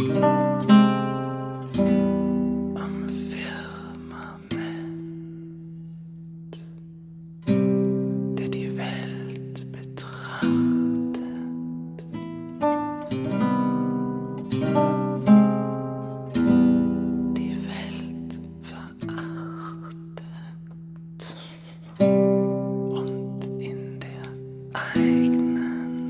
Am Firmament, der die Welt betrachtet, die Welt verachtet und in der eigenen.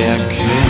der König.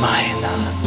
meiner.